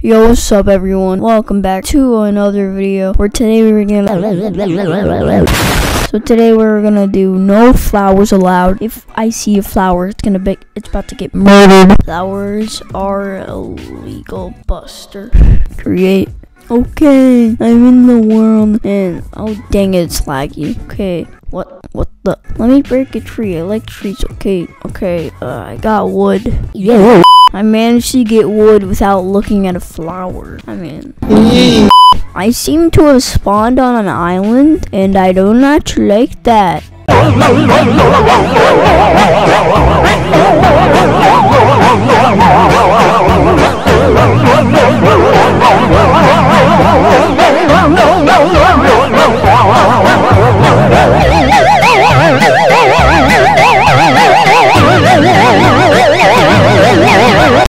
Yo, what's up everyone? Welcome back to another video where today we're gonna So today we're gonna do no flowers allowed. If I see a flower, it's gonna be it's about to get murdered. Flowers are illegal, Buster. Create. Okay, I'm in the world and oh dang it, it's laggy. Okay, what what the let me break a tree. I like trees. Okay, okay, uh, I got wood. Yeah. I managed to get wood without looking at a flower. I mean, I seem to have spawned on an island, and I don't actually like that.